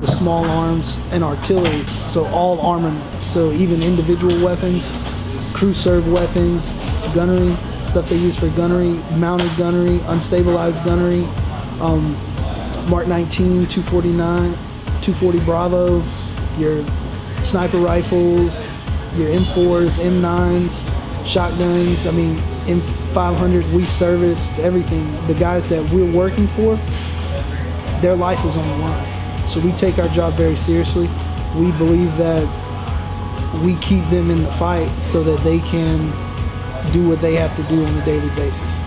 with small arms and artillery. So all armament. So even individual weapons, crew serve weapons, gunnery, stuff they use for gunnery, mounted gunnery, unstabilized gunnery, um, Mark 19, 249, 240 Bravo, your sniper rifles, your M4s, M9s, shotguns. I mean, M500s, we service everything. The guys that we're working for, their life is on the line. So we take our job very seriously. We believe that we keep them in the fight so that they can do what they have to do on a daily basis.